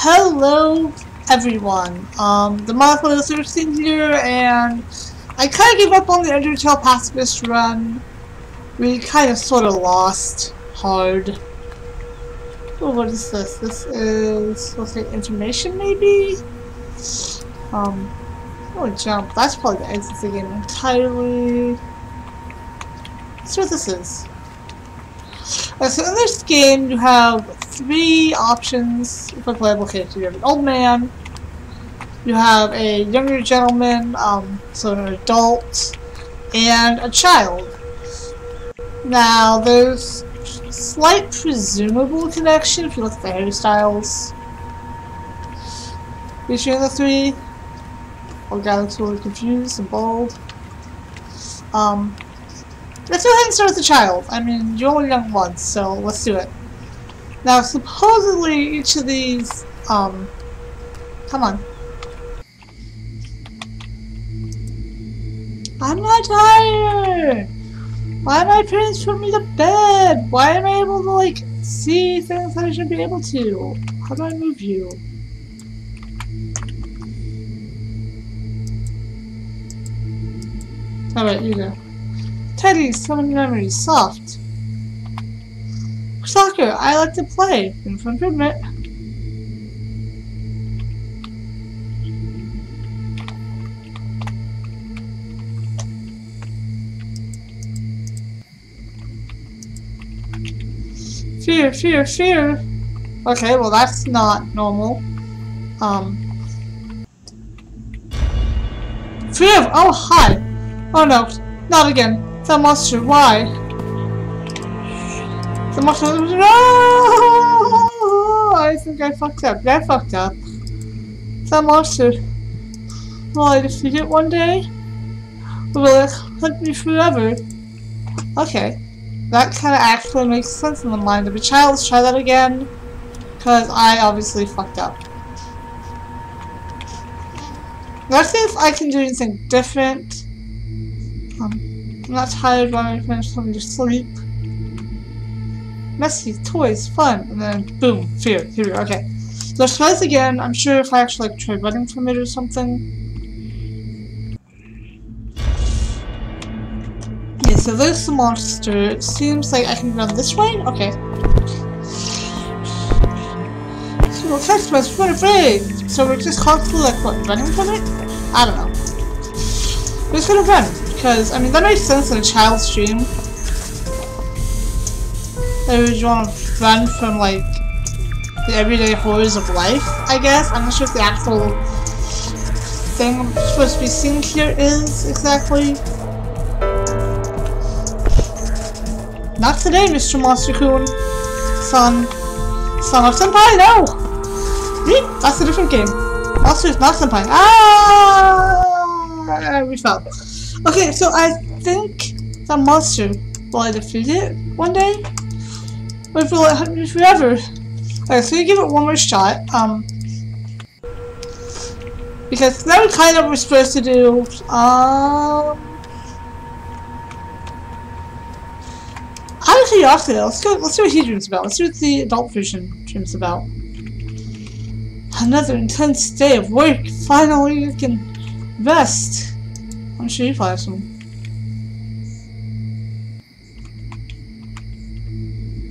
Hello, everyone. Um, DemonicLeo 13 here, and I kind of gave up on the Undertale Pacifist run. We kind of sort of lost hard. Oh, what is this? This is, let's say, information, maybe? Um, oh, jump. That's probably the exit the game entirely. Let's see what this is. Uh, so in this game, you have three options for playable characters. You have an old man, you have a younger gentleman, um, so an adult, and a child. Now, there's slight presumable connection if you look at the hairstyles between the three. Or Galaxy really confused and bold. Um, let's go ahead and start with the child. I mean, you're only young once, so let's do it. Now, supposedly, each of these, um, come on. I'm not tired! Why my parents putting me to bed? Why am I able to, like, see things that I should be able to? How do I move you? Alright, you go. Teddy, many memories, soft. Soccer, I like to play. In front of it. Fear, fear, fear. Okay, well that's not normal. Um. Fear! Oh, hi! Oh no, not again. That monster, why? The monster. No! I think I fucked up. I fucked up. That monster. Will I defeat it one day? Will it hunt me forever? Okay. That kind of actually makes sense in the mind of a child. Let's try that again. Because I obviously fucked up. Let's see if I can do anything different. Um, not tired I finish something to sleep. Messy, toys, fun, and then boom, fear, here okay. So let's try this again. I'm sure if I actually like try running from it or something. Yeah, so there's the monster. It seems like I can run this way? Okay. So we'll catch my what afraid. So we're just constantly like what, running from it? I don't know. We're just gonna run. Because I mean that makes sense in a child's stream. They would want to run from like the everyday horrors of life, I guess. I'm not sure if the actual thing I'm supposed to be seeing here is exactly. Not today, Mr. Monster Coon. Son. Son of Senpai, no! Beep! That's a different game. Monster is not Senpai. Ah! We fell. Okay, so I think the monster will defeat it one day? Or will it hunt forever? Okay, so you give it one more shot. Um, because that was kind of what we're supposed to do. Um, out of curiosity, let's go. Let's see what he dreams about. Let's see what the adult version dreams about. Another intense day of work. Finally, you can rest. Probably have some.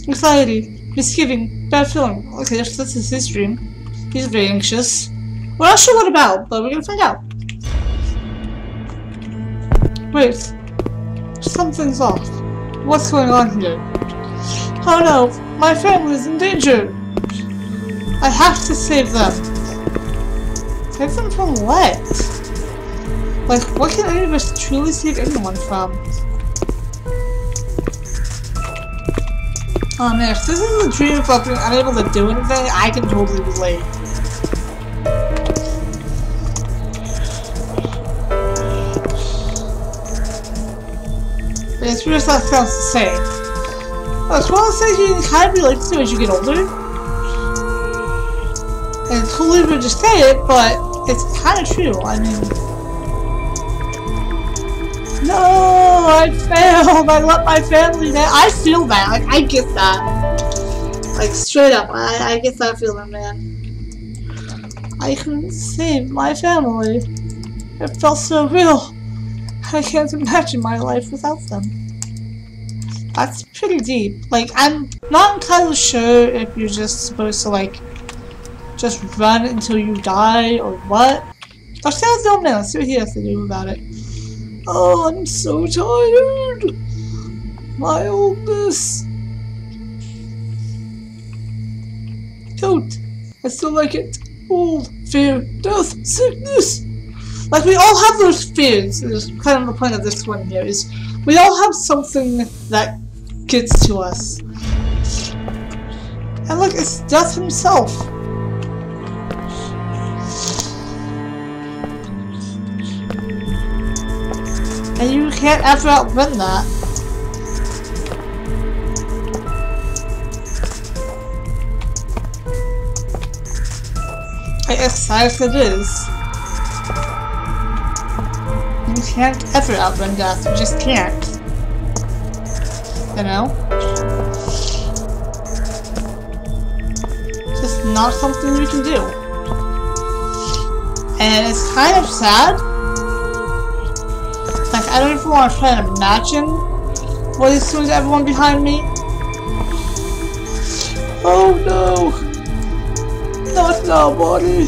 Anxiety, misgiving, bad feeling. Okay, this, this is his dream. He's very anxious. We're not sure what about, but we're gonna find out. Wait. Something's off. What's going on here? Oh no, my family is in danger! I have to save them. Save them from what? Like, what can any of us truly save anyone from? Oh man, if this is a dream about being unable to do anything, I can totally relate. It's weird that sounds the same. Well, it's one of things you can kind of relate to as you get older. And it's totally weird to say it, but it's kind of true. I mean... No, I failed. I let my family down. I feel that. Like I get that. Like straight up, I, I get that feeling, man. I couldn't save my family. It felt so real. I can't imagine my life without them. That's pretty deep. Like, I'm not entirely sure if you're just supposed to, like, just run until you die or what. Let's tell the old man. Let's see what he has to do about it. Oh, I'm so tired. My oldness. Don't. I still like it. Old, fear, death, sickness. Like, we all have those fears. Is kind of the point of this one here, is we all have something that gets to us. And look, it's death himself. And you can't ever outrun that. Sad as it is. You can't ever outrun death, you just can't. You know? It's Just not something you can do. And it's kind of sad like, I don't even want to try to imagine what he's doing to everyone behind me. Oh no! Not now, buddy!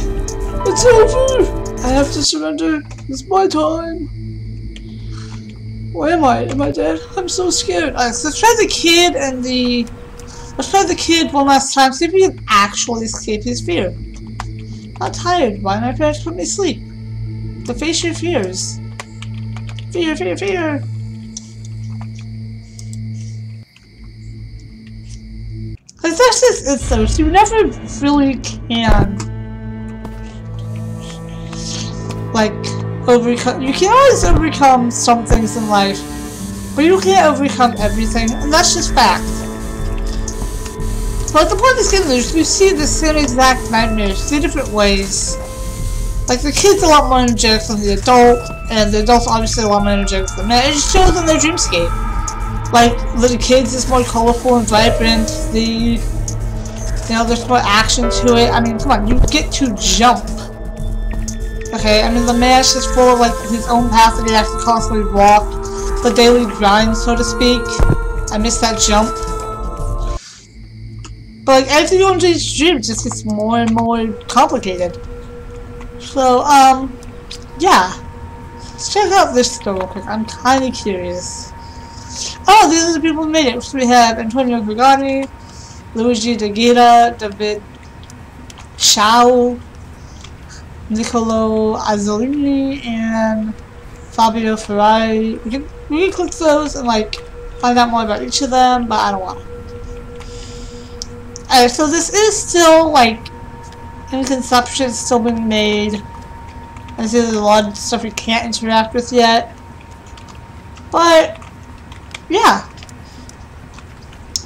It's over! I have to surrender. It's my time. Where am I? Am I dead? I'm so scared. Alright, so let's try the kid and the... Let's try the kid one last time, see if we can actually escape his fear. I'm tired. Why my parents put me to sleep? To face your fears. Fear, fear, fear! Because that's just it though, so you never really can like overcome you can always overcome some things in life, but you can't overcome everything, and that's just fact. But the point is you see the same exact nightmares three different ways. Like the kid's a lot more energetic than the adult, and the adult's obviously a lot more energetic than the man. It just shows in their dreamscape. Like the kids is more colorful and vibrant. The you know there's more action to it. I mean, come on, you get to jump. Okay, I mean the man's just full of like his own path that he has to constantly walk. The daily grind, so to speak. I missed that jump. But like go into these dreams, just gets more and more complicated. So, um, yeah. Let's check out this store real quick. I'm kind of curious. Oh, these are the people who made it. So we have Antonio Gregani, Luigi Deguita, David Chao, Niccolo Azzolini, and Fabio Ferrari. We can, we can click those and like find out more about each of them, but I don't want to. Alright, so this is still like in conception still being made. I see there's a lot of stuff you can't interact with yet. But, yeah.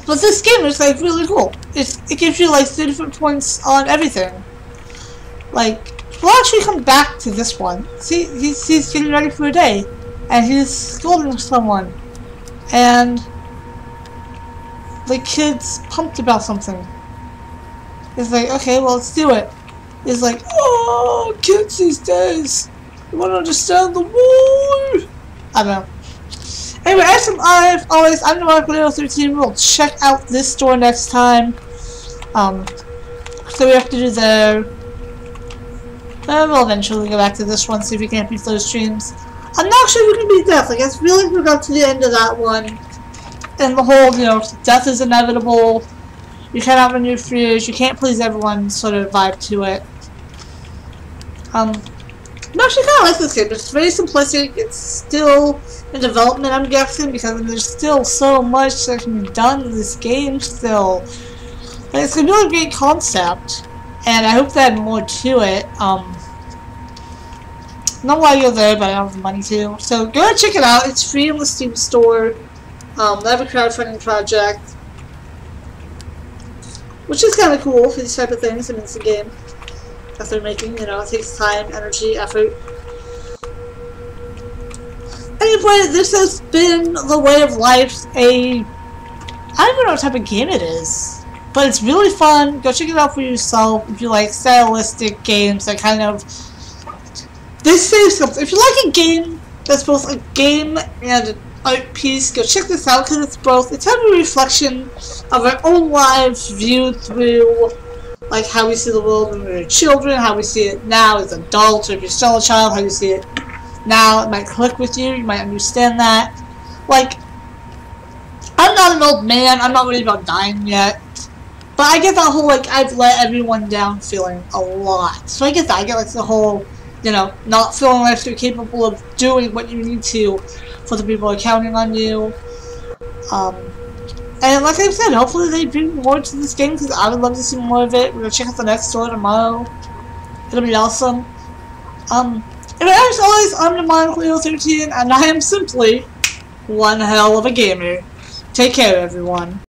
But this game is like really cool. It's, it gives you like three different points on everything. Like, we'll actually come back to this one. See, he's, he's getting ready for a day. And he's scolding someone. And the kid's pumped about something. It's like, okay, well, let's do it. It's like, oh, kids these days, you want to understand the war. I don't know. Anyway, as I've always, I'm the Mark 13. We'll check out this store next time. Um, so we have to do there. And we'll eventually go back to this one, see if we can't beat those streams. I'm not sure we can beat death. Like, I really forgot to the end of that one. And the whole, you know, death is inevitable. You cannot renew fears. You can't please everyone sort of vibe to it. Um, I'm actually kind of like this game. It's very simplistic. It's still in development, I'm guessing, because there's still so much that can be done in this game still. It's a really great concept, and I hope they add more to it. Um, not why you're there, but I don't have the money to. So go and check it out. It's free in the Steam store. Um, they have a crowdfunding project which is kind of cool for these type of things. I mean, it's a game that they're making, you know, it takes time, energy, effort. Anyway, this has been The Way of Life, a... I don't know what type of game it is. But it's really fun. Go check it out for yourself if you like stylistic games that kind of... This says something. If you like a game that's both a game and an art piece, go check this out because it's both. It's kind of a reflection of our own lives viewed through like how we see the world when we were children, how we see it now as adults, or if you're still a child, how you see it now. It might click with you, you might understand that. Like, I'm not an old man, I'm not worried about dying yet. But I get that whole, like, I've let everyone down feeling a lot. So I that. I get, like, the whole, you know, not feeling like you're capable of doing what you need to for the people counting on you. Um, and like I said, hopefully they bring more to this game because I would love to see more of it. We're gonna check out the next store tomorrow. It'll be awesome. Um, and as always, I'm DemonicLeo 13 and I am simply one hell of a gamer. Take care, everyone.